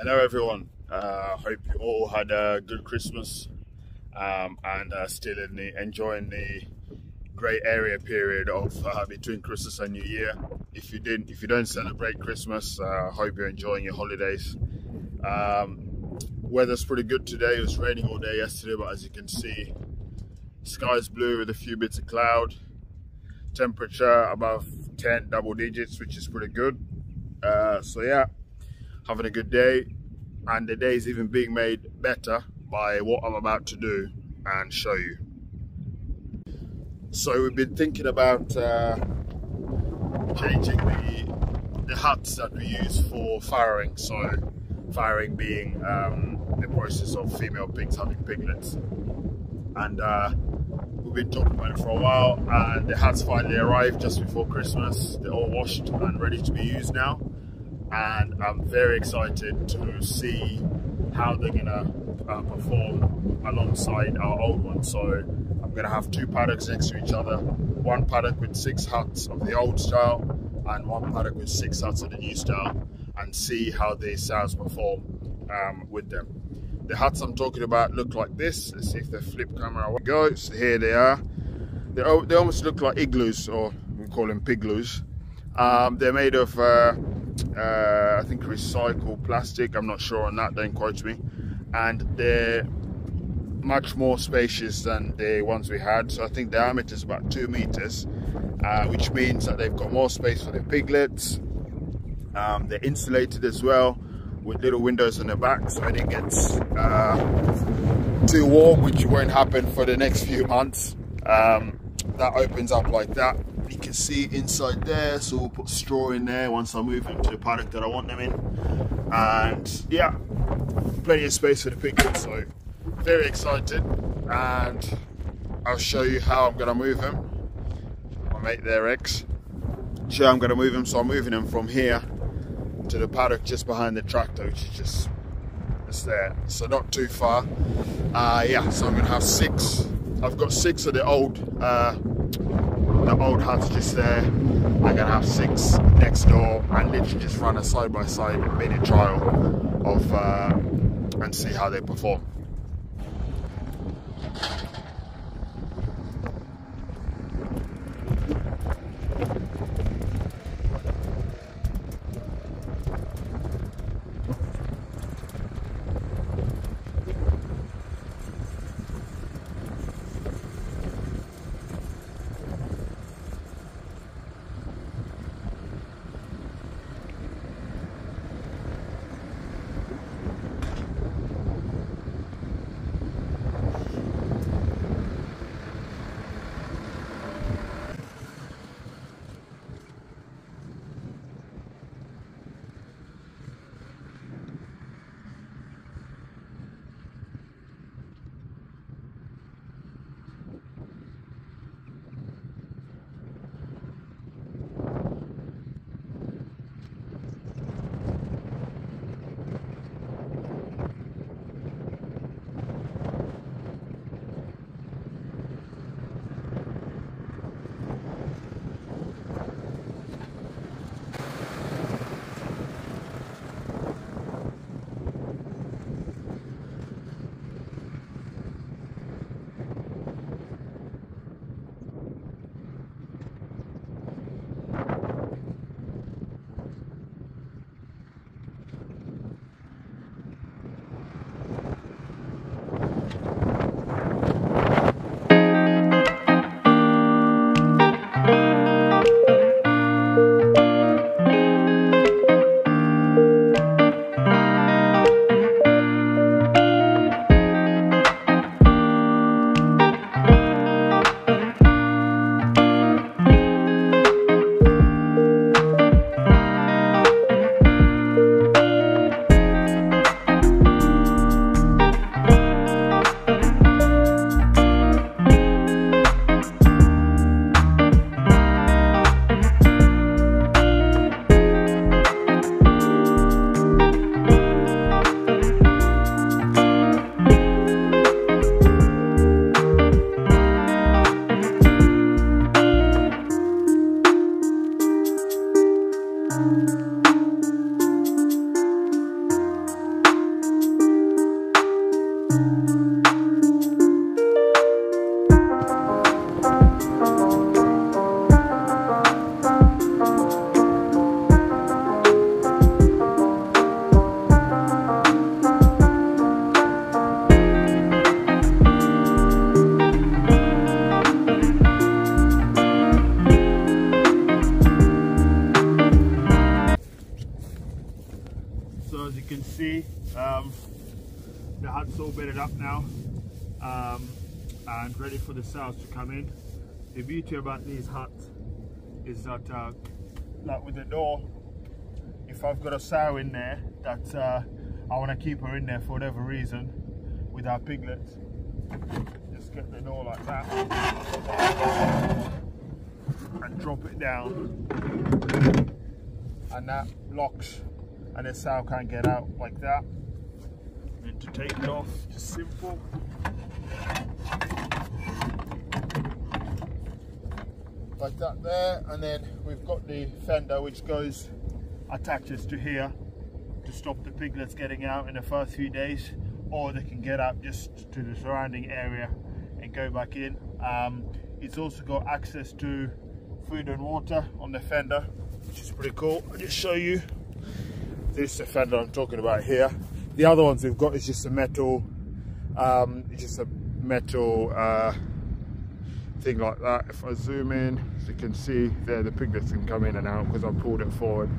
Hello, everyone. Uh, hope you all had a good Christmas um, and uh, still in the, enjoying the great area period of uh, between Christmas and New Year. If you didn't, if you don't celebrate Christmas, uh, hope you're enjoying your holidays. Um, weather's pretty good today. It was raining all day yesterday, but as you can see, sky's blue with a few bits of cloud. Temperature above 10 double digits, which is pretty good. Uh, so yeah having a good day and the day is even being made better by what I'm about to do and show you. So we've been thinking about uh, changing the, the huts that we use for farrowing. So farrowing being um, the process of female pigs having piglets. And uh, we've been talking about it for a while and the huts finally arrived just before Christmas. They're all washed and ready to be used now and I'm very excited to see how they're gonna uh, perform alongside our old one. So I'm gonna have two paddocks next to each other, one paddock with six huts of the old style and one paddock with six huts of the new style and see how the sows perform um, with them. The huts I'm talking about look like this. Let's see if the flip camera will go. So here they are. They, they almost look like igloos or we call them pigloos. Um, they're made of uh, uh, I think recycled plastic. I'm not sure on that, don't quote me. And they're much more spacious than the ones we had. So I think diameter is about two meters, uh, which means that they've got more space for the piglets. Um, they're insulated as well with little windows on the back so it gets uh, too warm, which won't happen for the next few months. Um, that opens up like that you can see inside there so we'll put straw in there once I move them to the paddock that I want them in. And yeah plenty of space for the piglets so very excited. And I'll show you how I'm gonna move them. I make their eggs. Show I'm gonna move them so I'm moving them from here to the paddock just behind the tractor which is just it's there. So not too far. Uh, yeah so I'm gonna have six. I've got six of the old uh, the old hut's just there. I'm gonna have six next door and literally just run a side by side mini trial of uh, and see how they perform. The hut's all bedded up now um, and ready for the sows to come in. The beauty about these huts is that uh, like with the door, if I've got a sow in there that uh, I want to keep her in there for whatever reason with our piglets, just get the door like that and drop it down and that locks and the sow can't get out like that. And to take it off just simple. Like that there and then we've got the fender which goes attaches to here to stop the piglets getting out in the first few days or they can get out just to the surrounding area and go back in. Um, it's also got access to food and water on the fender which is pretty cool. I'll just show you this is the fender I'm talking about here the other ones we've got is just a metal um, just a metal uh, thing like that. If I zoom in, as you can see there, the piglets can come in and out because I pulled it forward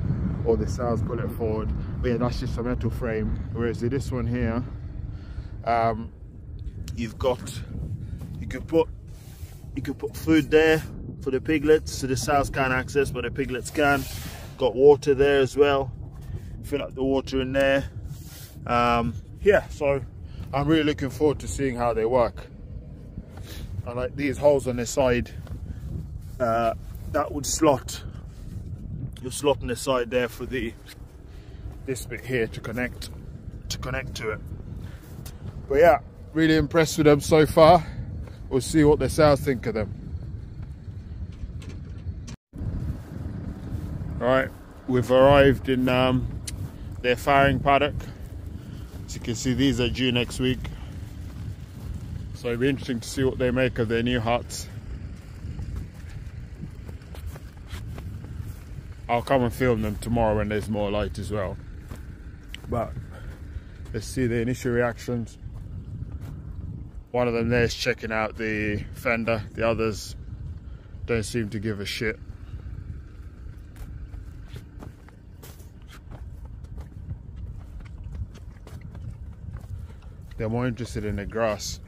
or the sows pull it forward. But yeah, that's just a metal frame. Whereas this one here, um, you've got, you could put, you could put food there for the piglets so the sows can't access, but the piglets can. Got water there as well. Fill up the water in there. Um, yeah, so I'm really looking forward to seeing how they work. I like these holes on the side uh, that would slot you slot on the side there for the this bit here to connect to connect to it but yeah really impressed with them so far we'll see what the sales think of them all right we've arrived in um, their farrowing paddock as you can see these are due next week so it'll be interesting to see what they make of their new huts. I'll come and film them tomorrow when there's more light as well. But let's see the initial reactions. One of them there is checking out the fender, the others don't seem to give a shit. They're more interested in the grass.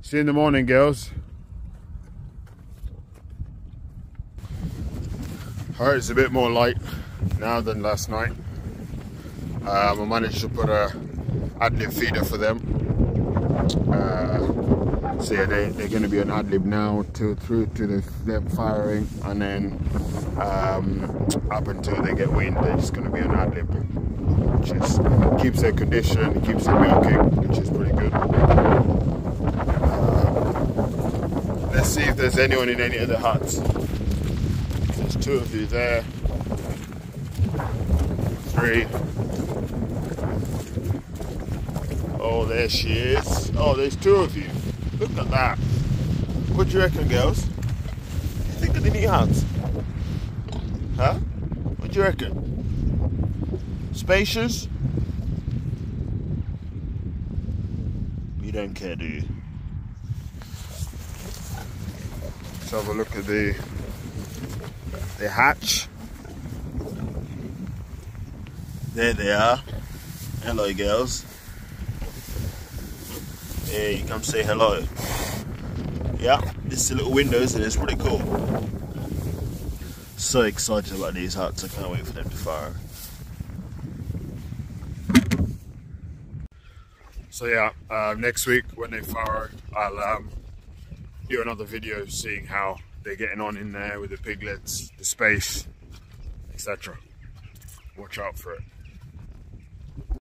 See you in the morning, girls. Alright, it's a bit more light now than last night. Um, I managed to put a ad-lib feeder for them. Uh, so yeah, they, they're going to be an ad-lib now to, through to the, them farrowing, and then um, up until they get weaned, they're just going to be an ad-lib. Which is, keeps their condition, keeps them milking, which is pretty good. Let's see if there's anyone in any of the huts. There's two of you there. Three. Oh, there she is. Oh, there's two of you. Look at that. What do you reckon, girls? You think of the new huts? Huh? What do you reckon? Spacious? You don't care, do you? Let's have a look at the the hatch. There they are. Hello girls. Hey, you come say hello. Yeah, this is little window, it? It's pretty cool. So excited about these huts, I can't wait for them to farrow. So yeah, uh, next week when they farrow, I'll um, do another video seeing how they're getting on in there with the piglets, the space, etc. Watch out for it.